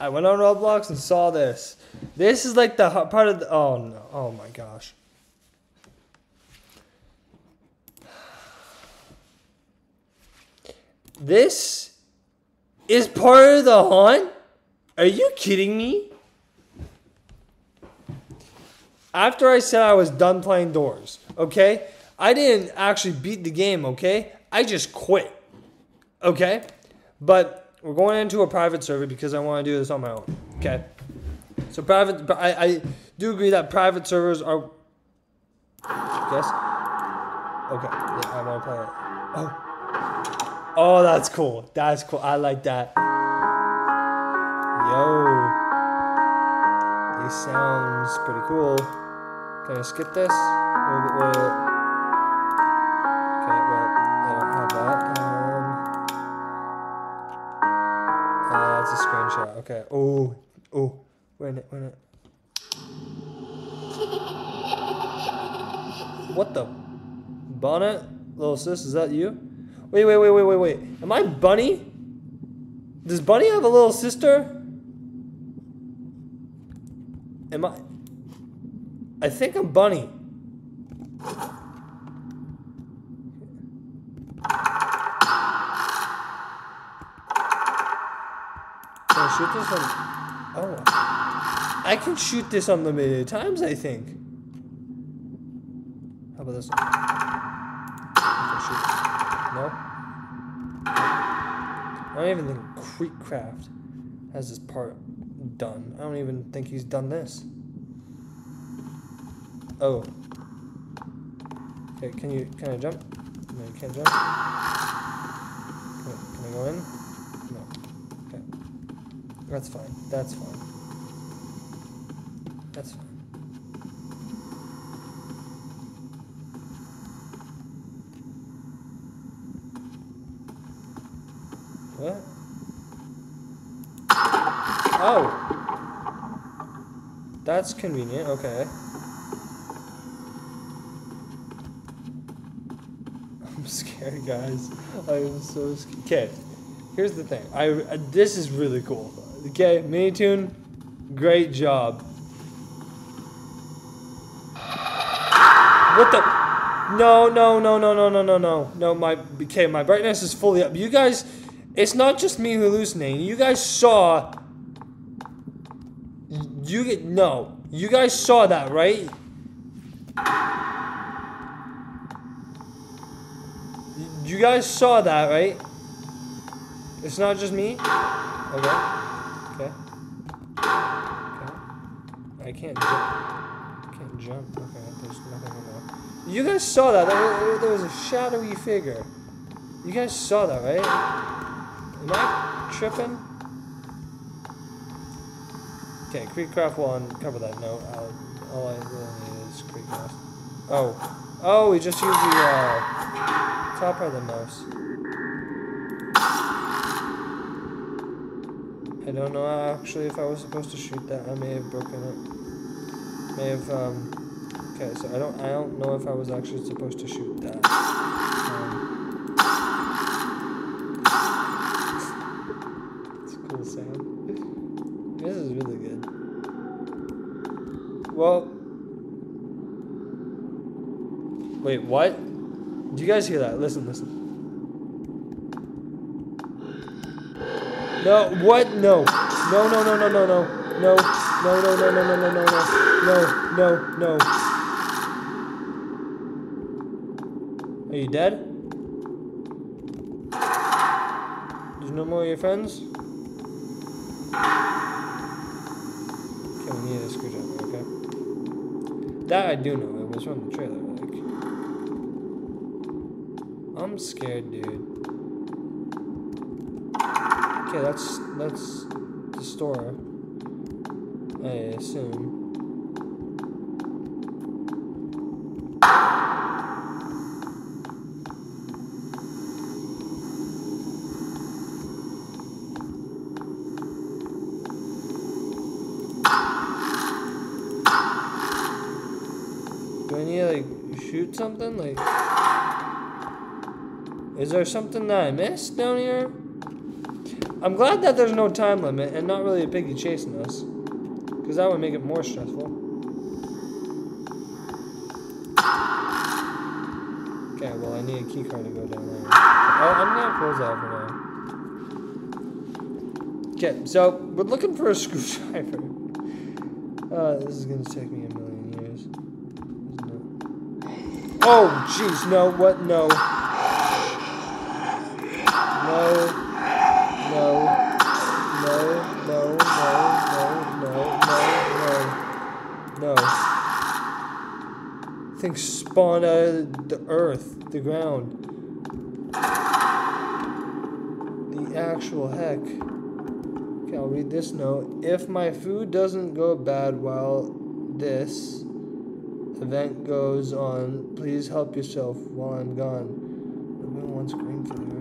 I went on Roblox and saw this. This is like the part of the. Oh no! Oh my gosh. This is part of the haunt? Are you kidding me? After I said I was done playing doors, okay? I didn't actually beat the game, okay? I just quit. Okay? But we're going into a private server because I want to do this on my own. Okay? So private I, I do agree that private servers are Yes. Okay. Yeah, I want to play it. Oh. Oh, that's cool. That's cool. I like that. Yo. This sounds pretty cool. Can I skip this? Okay. Oh, oh, minute, wait a minute. What the? Bonnet? Little sis, is that you? Wait, wait, wait, wait, wait, wait. Am I Bunny? Does Bunny have a little sister? Am I? I think I'm Bunny. I can shoot this unlimited times. I think. How about this. No. I don't even think Creekcraft has this part done. I don't even think he's done this. Oh. Okay, can you can I jump? No, you can't jump. Can I, can I go in? No. Okay. That's fine. That's fine. That's fine. What? Oh. That's convenient. Okay. I'm scared, guys. I am so scared. Okay. Here's the thing. I this is really cool. Okay, MiniToon, great job. What the? No, no, no, no, no, no, no, no. No, my okay, my brightness is fully up. You guys, it's not just me hallucinating. You guys saw. You get no. You guys saw that, right? You guys saw that, right? It's not just me. Okay. Okay. Okay. I can't jump. Can't jump. Okay. There's nothing in there. You guys saw that. There was, a shadowy figure. You guys saw that, right? Am I tripping? Okay, Creekcraft will uncover that note. All I really need is Creekcraft. Oh. Oh, we just used the uh, top part of the mouse. I don't know actually if I was supposed to shoot that. I may have broken it. May have um Okay, so I don't I don't know if I was actually supposed to shoot that. Um, it's a cool sound. This is really good. Well, wait, what? Do you guys hear that? Listen, listen. No, what? No. No, no, no, no, no, no. No, no, no, no, no, no, no, no. No, no, no. no. You dead? There's no more of your friends? Okay, we need a screwdriver, okay? That I do know. It was from the trailer, like. I'm scared, dude. Okay, that's that's the store. I assume. Do I need to like something? Like is there something that I missed down here? I'm glad that there's no time limit and not really a piggy chasing us. Because that would make it more stressful. Okay, well I need a key card to go down there. Oh, I'm gonna close that for now. Okay, so we're looking for a screwdriver. Uh, this is gonna take me Oh, jeez, no, what, no. No, no, no, no, no, no, no, no, no, no. Things spawned out of the earth, the ground. The actual heck. Okay, I'll read this note. If my food doesn't go bad while this event goes on, please help yourself while I'm gone. Nobody wants green flavor.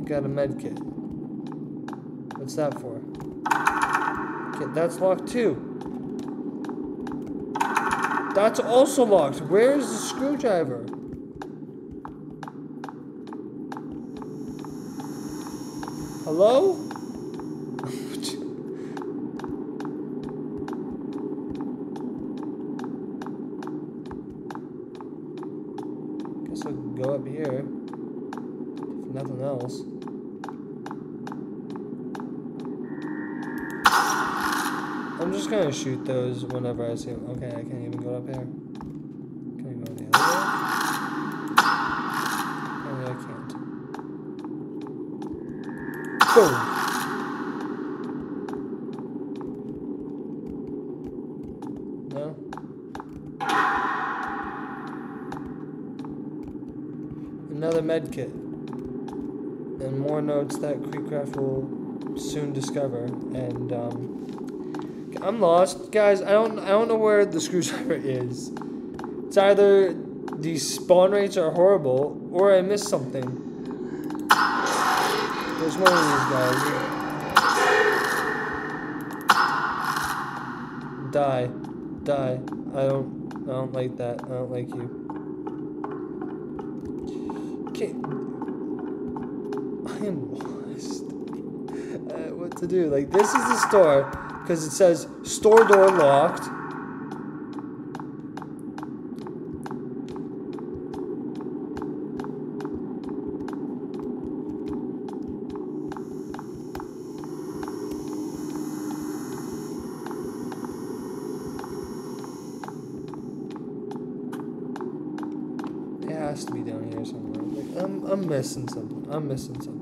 I got a med kit. What's that for? Okay, that's locked too. That's also locked. Where's the screwdriver? Hello? Guess I'll go up here. If nothing else. I'm just gonna shoot those whenever I see them. Okay, I can't even go up here. Can I go the other way? Apparently I can't. Boom! No? Another med kit. And more Creekcraft will soon discover. And, um, I'm lost, guys. I don't, I don't know where the screwdriver is. It's either these spawn rates are horrible, or I missed something. There's one of these guys. Die, die. I don't, I don't like that. I don't like you. Okay. I am what to do? Like this is the store because it says store door locked. It has to be down here somewhere. Like I'm, I'm missing something. I'm missing something.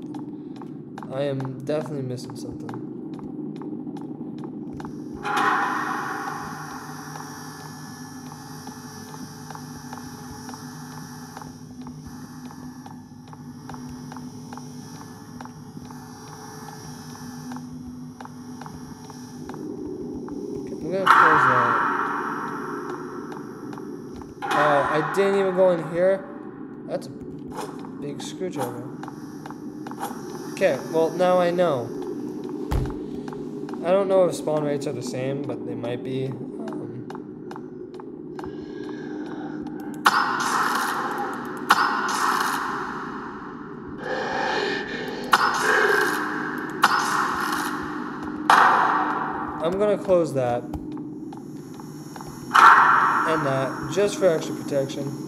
I am definitely missing something. Oh, I didn't even go in here. That's a big screwdriver. Now I know. I don't know if spawn rates are the same, but they might be. Um, I'm gonna close that and that just for extra protection.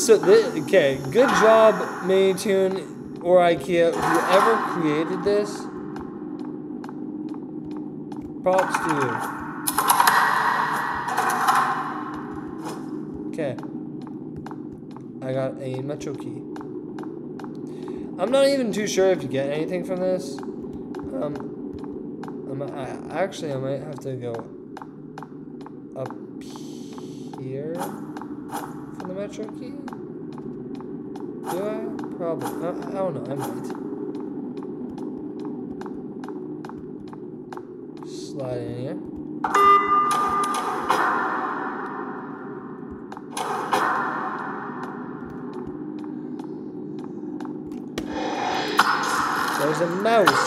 This, okay, good job, MiniToon or IKEA. Whoever created this, props to you. Okay. I got a Metro key. I'm not even too sure if you get anything from this. Um, I'm, I, actually, I might have to go up metro key. Do I? Probably. I, I don't know. I might. Slide in here. There's a mouse.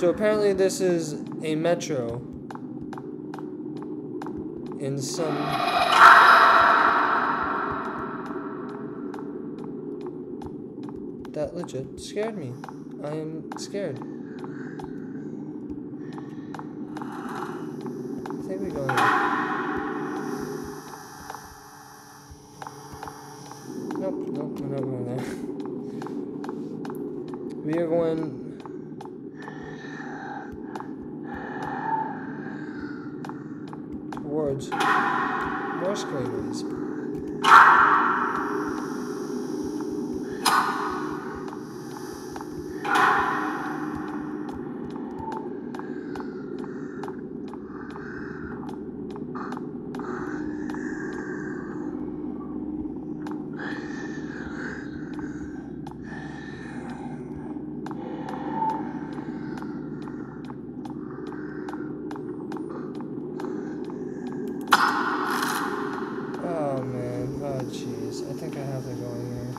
So apparently this is a metro in some that legit scared me. I am scared. I think we go in. Nope, nope, we're not going there. We are going towards more screamers. Oh man, oh jeez. I think I have to go in here.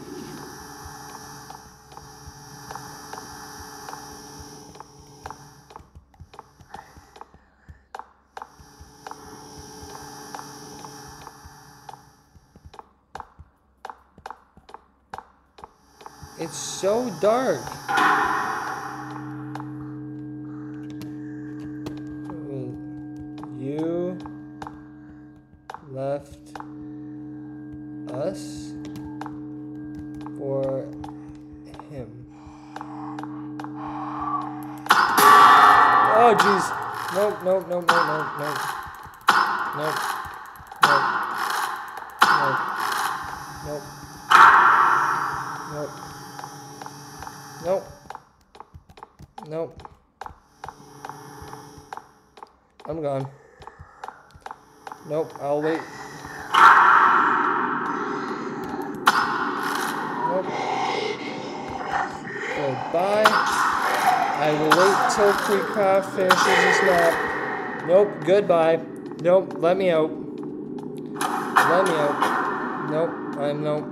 It's so dark. You left us for him. Oh jeez. Nope, nope, nope, nope, nope, nope. Nope. Nope. Nope. Nope. Nope. I'm gone. Nope, I'll wait. Nope. Goodbye. I will wait till Creekcraft finishes this map. Nope, goodbye. Nope, let me out. Let me out. Nope, I'm nope.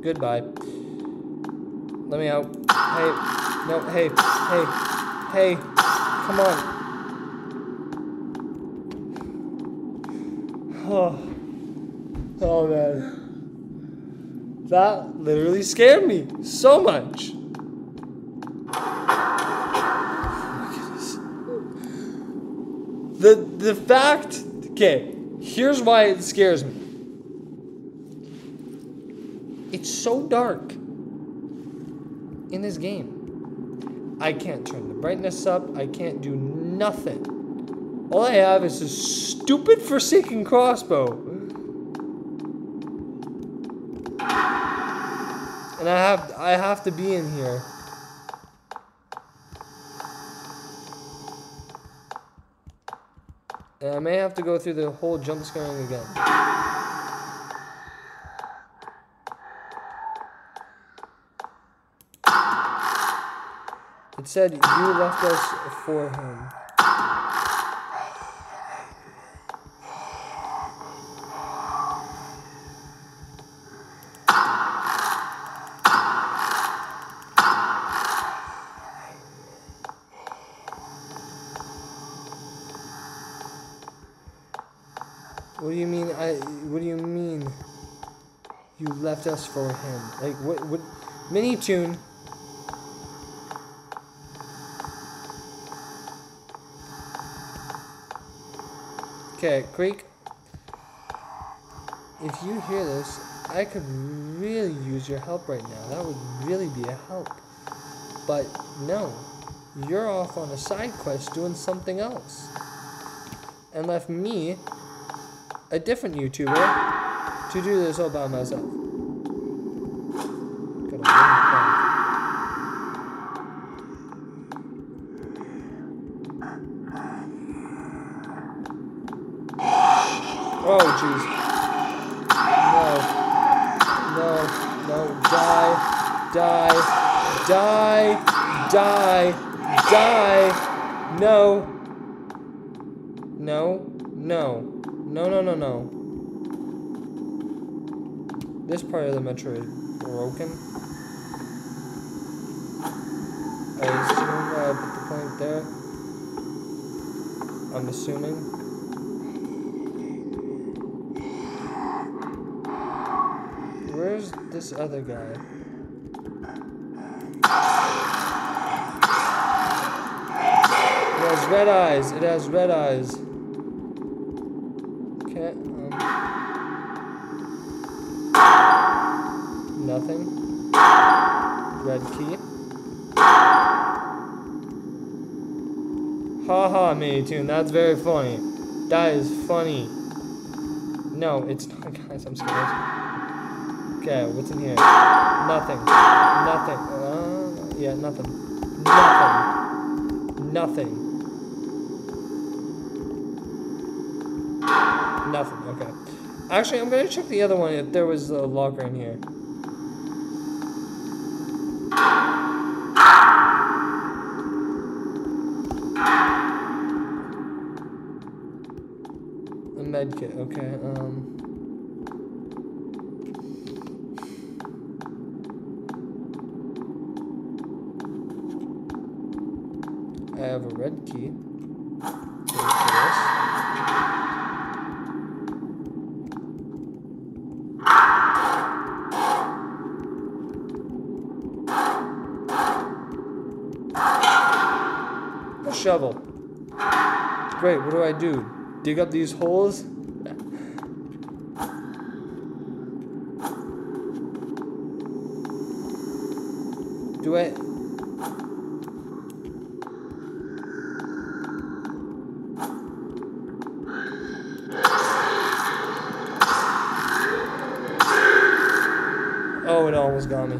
Goodbye. Let me out. Hey, no, hey, hey, hey, come on. Oh, oh man. That literally scared me so much. The the fact okay, here's why it scares me. It's so dark in this game. I can't turn the brightness up. I can't do nothing. All I have is this stupid Forsaken crossbow. And I have I have to be in here. And I may have to go through the whole jump scaring again. It said you left us for him. What do you mean? I. What do you mean? You left us for him. Like what? What? MiniToon. Okay, Creek. If you hear this, I could really use your help right now. That would really be a help. But no, you're off on a side quest doing something else. And left me, a different YouTuber to do this all by myself. Oh, jeez. No. No. No. Die. Die. Die. Die. Die. No. No. No no, no, no, no. This part of the metro is broken. I assume uh, I put the point there. I'm assuming. Where's this other guy? It has red eyes. It has red eyes. Okay. Um, nothing. Red key. Haha, MiniToon. That's very funny. That is funny. No, it's not, guys. I'm scared. Okay, what's in here? Nothing. Nothing. Uh, yeah, nothing. Nothing. Nothing. Nothing. Okay. Actually, I'm gonna check the other one if there was a locker in here. A med kit. Okay. Um. I have a red key. Here's for this. A shovel. Great, what do I do? Dig up these holes? Do I... Oh, it almost got me.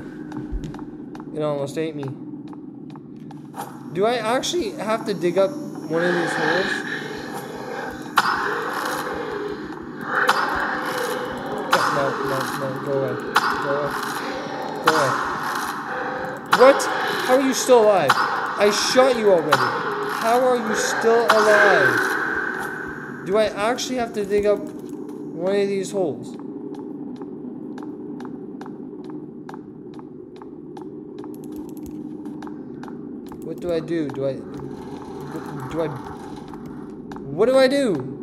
It almost ate me. Do I actually have to dig up one of these holes? No, go away. Go away. Go away. What? How are you still alive? I shot you already. How are you still alive? Do I actually have to dig up one of these holes? What do I do? Do I... Do I... What do I do?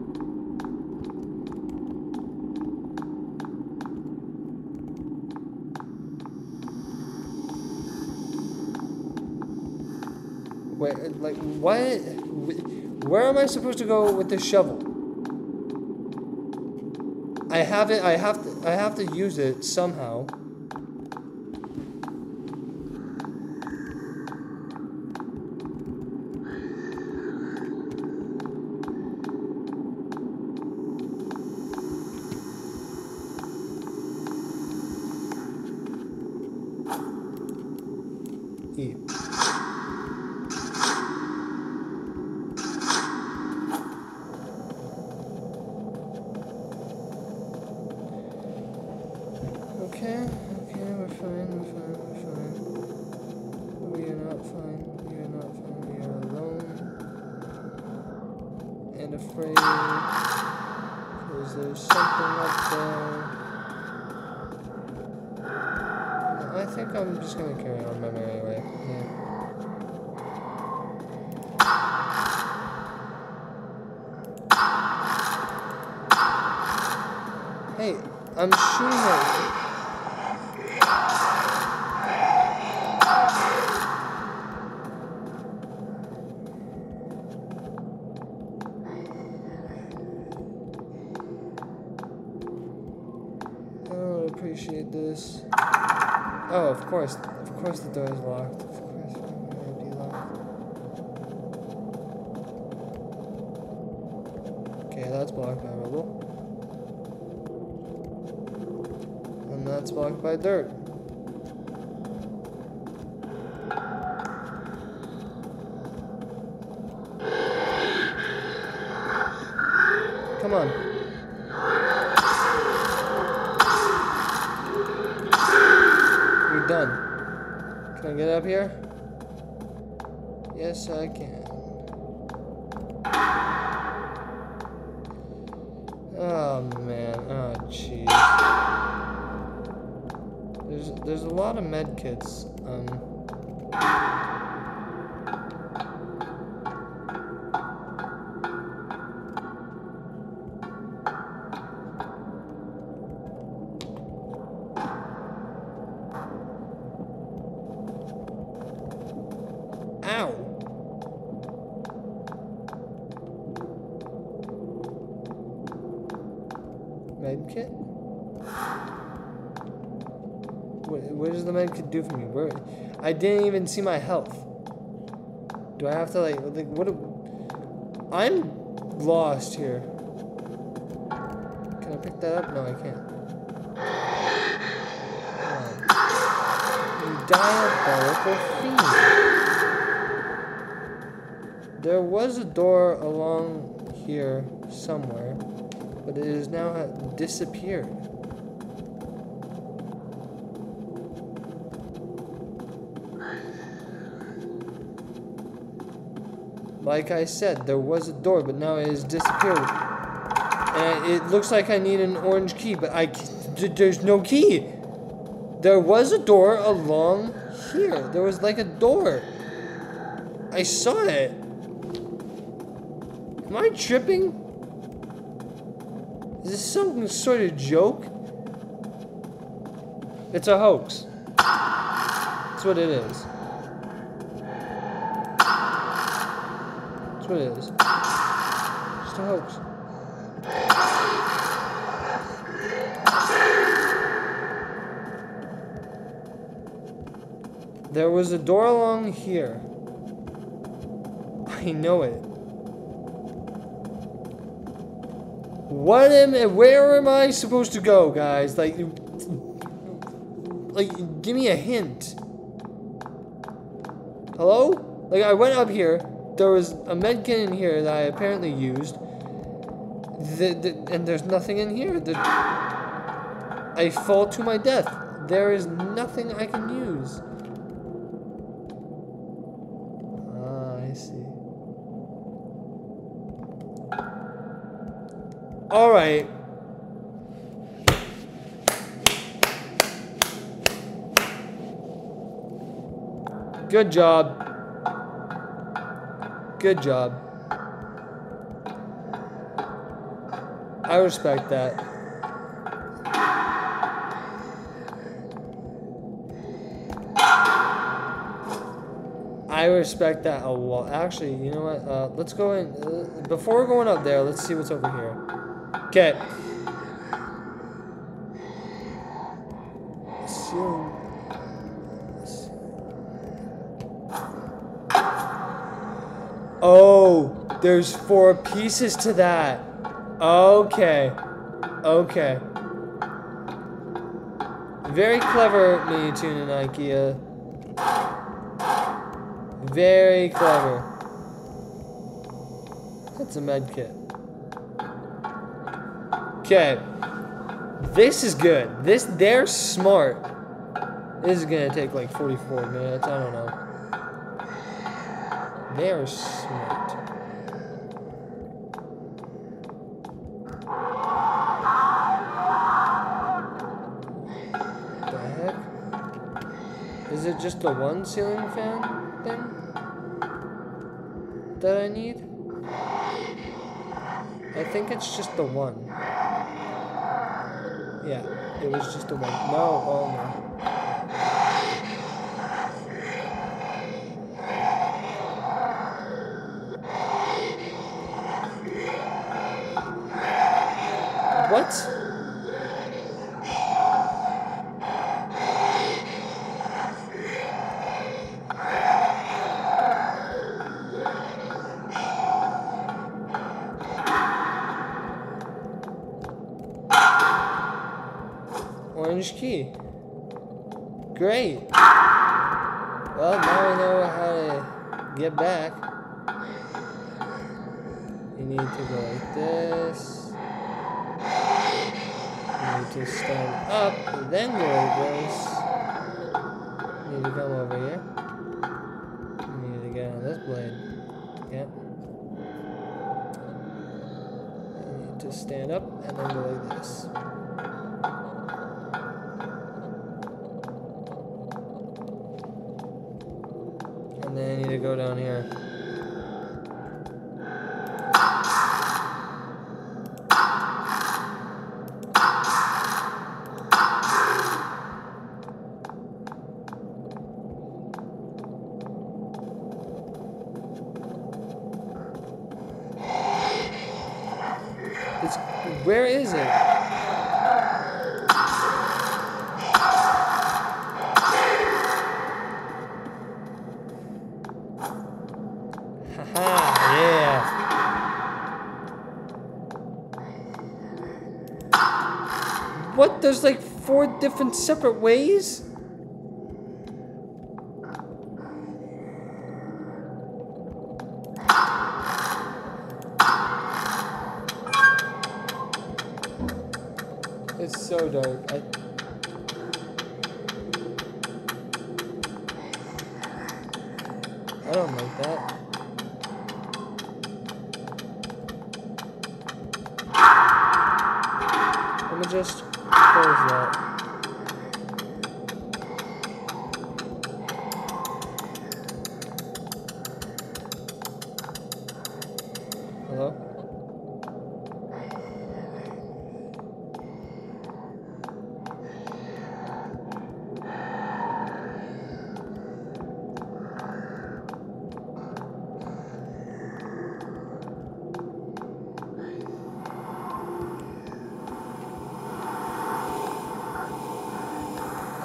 Wait, like, what? Where am I supposed to go with this shovel? I have it, I have to, I have to use it somehow. E. Okay, okay, we're fine, we're fine, we're fine. We are not fine, we are not fine, we are alone. And afraid. Because there's something up there. I think I'm just gonna carry on my merry way. Yeah. Hey, I'm shooting her. I don't appreciate this. Oh, of course. Of course the door is locked. Of course it would be locked. Okay, that's blocked by rubble. And that's blocked by dirt. The med could do for me? Where? I didn't even see my health. Do I have to like, like what? I'm lost here. Can I pick that up? No, I can't. Oh. Diabolical fiend. There was a door along here somewhere, but it has now uh, disappeared. Like I said, there was a door, but now it has disappeared. And it looks like I need an orange key, but I there's no key. There was a door along here. There was like a door. I saw it. Am I tripping? Is this some sort of joke? It's a hoax. That's what it is. That's what it is. Just a hoax. There was a door along here. I know it. What am where am I supposed to go, guys? Like like give me a hint. Hello? Like I went up here. There was a medkit in here that I apparently used. The, the, and there's nothing in here. The, I fall to my death. There is nothing I can use. Ah, I see. All right. Good job. Good job. I respect that. I respect that a lot. Actually, you know what? Uh, let's go in. Uh, before going up there, let's see what's over here. Okay. Ceiling. Oh, there's four pieces to that. Okay. Okay. Very clever, MiniToon and IKEA. Very clever. That's a med kit. Okay. This is good. This they're smart. This is gonna take like 44 minutes. I don't know. They are smart. Is it just the one ceiling fan thing that I need? I think it's just the one. Yeah, it was just the one. No, oh no. Great. Well, now we know how to get back. You need to go like this. You need to stand up, then go like this. to come over here. You need to get on this blade. Yep. You need to stand up and then go like this. And then you need to go down here. It's where is it? Haha, yeah. What? There's like four different separate ways?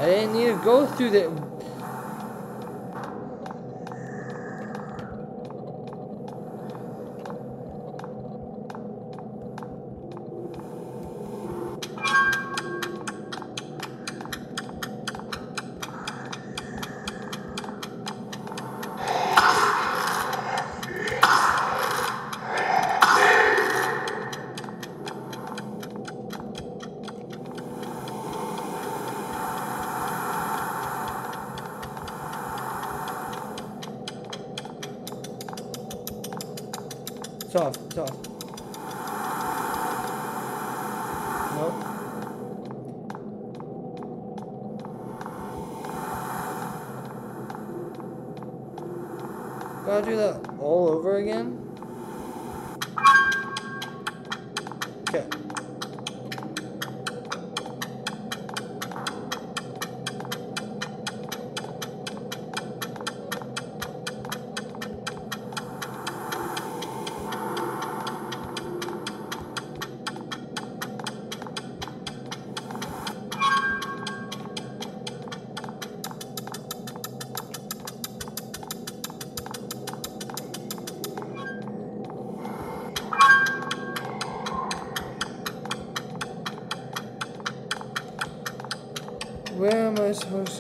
I didn't need to go through the.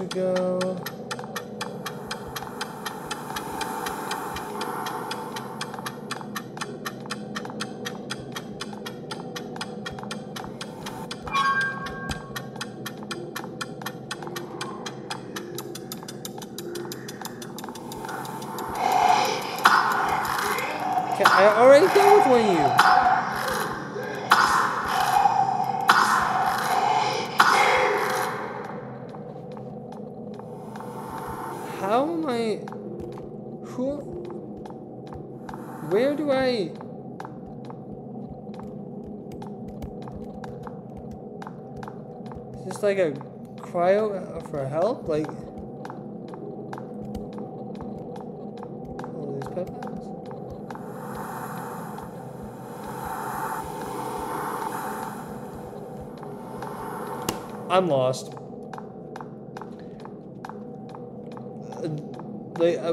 I supposed to go? Okay, I already dealt with one of you. How am I? Who? Where do I? Is this like a cryo for help? Like. I'm lost. Uh, They, uh,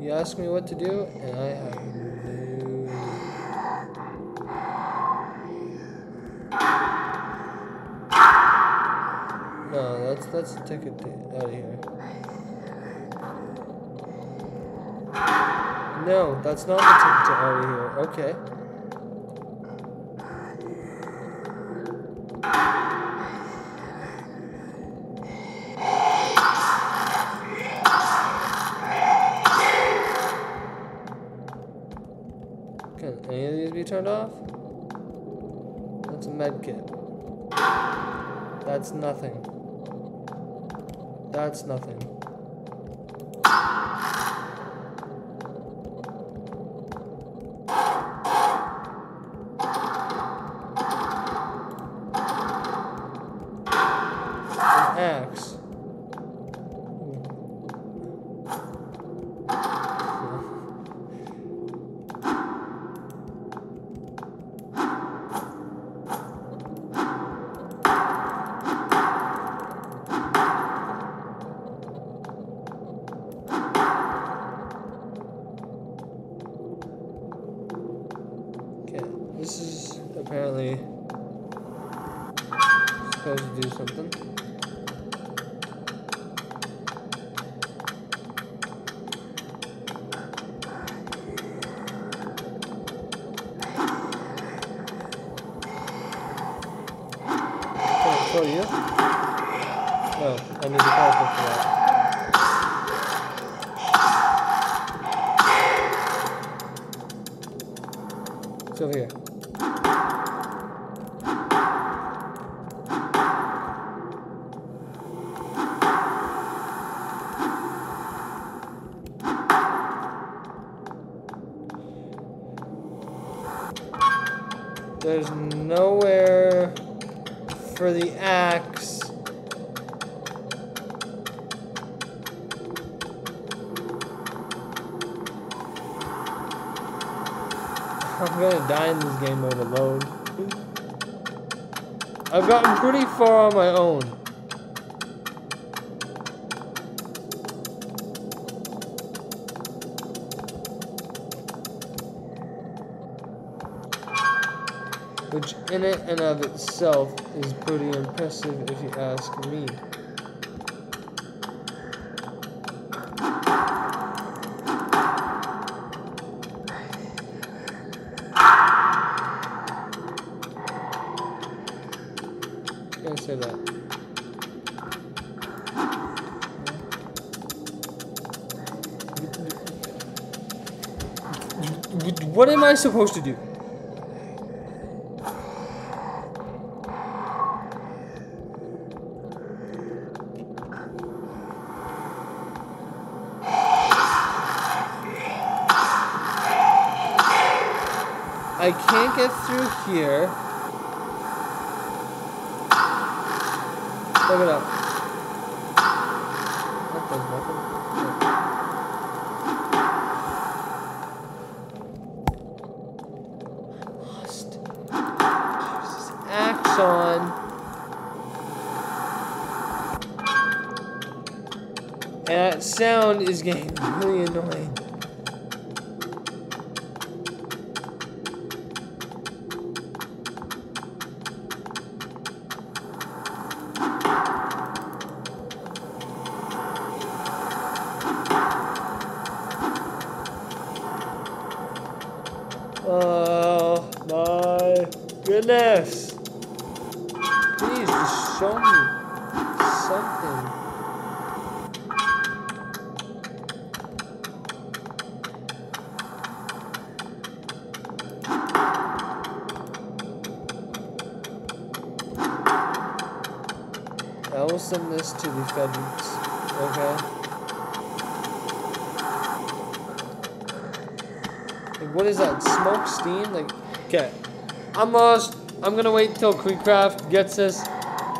you ask me what to do, and I have no. No, let's let's take it out of here. No, that's not the ticket to out of here. Okay. You turned off? That's a med kit. That's nothing. That's nothing. Can I kill you? No, I need the carpet for gonna die in this game mode alone. I've gotten pretty far on my own. Which in it and of itself is pretty impressive if you ask me. What am I supposed to do? I can't get through here. It up. That does nothing. Lost. Jesus. Axon. And that sound really annoying. To okay? Like, what is that? Smoke, steam? Like, okay. I'm lost. I'm gonna wait till Creekcraft gets this.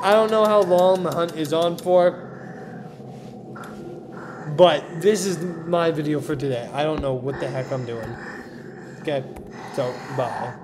I don't know how long the hunt is on for. But this is my video for today. I don't know what the heck I'm doing. Okay, so bye.